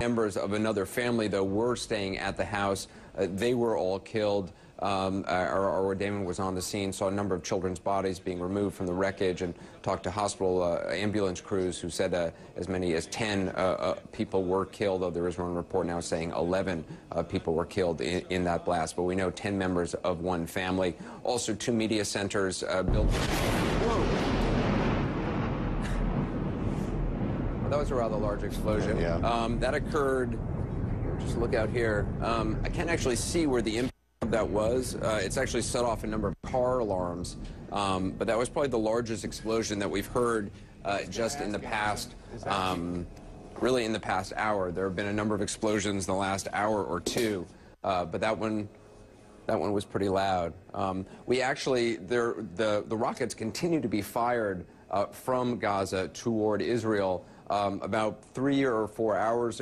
Members of another family, though, were staying at the house. Uh, they were all killed. Um, uh, our, Arwa Damon was on the scene, saw a number of children's bodies being removed from the wreckage, and talked to hospital uh, ambulance crews who said uh, as many as 10 uh, uh, people were killed, though there is one report now saying 11 uh, people were killed in, in, that blast. But we know 10 members of one family. Also, two media centers built. That was a rather large explosion. Yeah. Um, that occurred, just look out here. Um, I can't actually see where the impact of that was. Uh, it's actually set off a number of car alarms, um, but that was probably the largest explosion that we've heard uh, just in the past, um, really in the past hour. There have been a number of explosions in the last hour or two, uh, but that one that one was pretty loud. Um, we actually, there, the, the rockets continue to be fired uh, from Gaza toward Israel um, about three or four hours